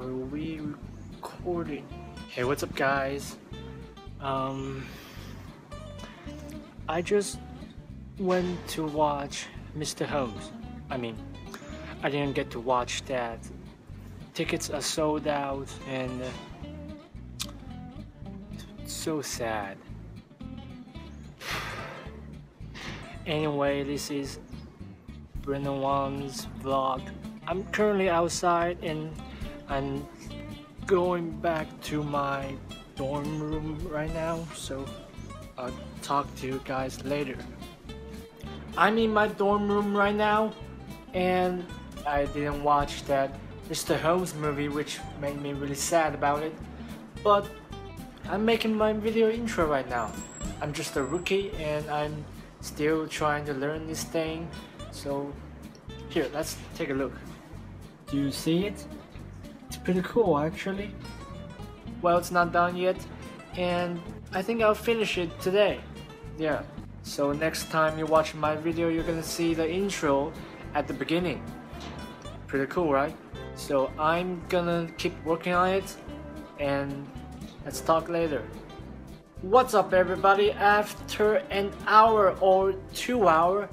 Are we recording? Hey, what's up, guys? Um, I just went to watch Mr. Holmes. I mean, I didn't get to watch that. Tickets are sold out, and uh, so sad. Anyway, this is Brandon Wang's vlog. I'm currently outside and I'm going back to my dorm room right now, so I'll talk to you guys later. I'm in my dorm room right now, and I didn't watch that Mr. Holmes movie, which made me really sad about it. But I'm making my video intro right now. I'm just a rookie and I'm still trying to learn this thing. So here, let's take a look. Do you see it? It's pretty cool actually. Well, it's not done yet and I think I'll finish it today. Yeah. So next time you watch my video, you're gonna see the intro at the beginning. Pretty cool, right? So I'm gonna keep working on it and let's talk later. What's up everybody? After an hour or two hour,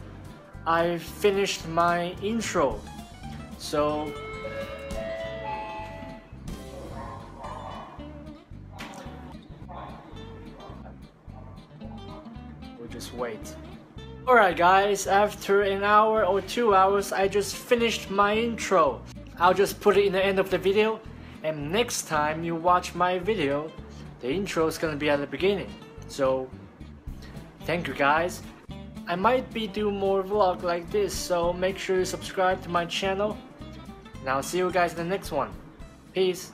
I finished my intro. So we'll just wait. Alright guys, after an hour or two hours, I just finished my intro. I'll just put it in the end of the video, and next time you watch my video, the intro is gonna be at the beginning. So, thank you guys. I might be doing more vlog like this, so make sure you subscribe to my channel. And I'll see you guys in the next one. Peace.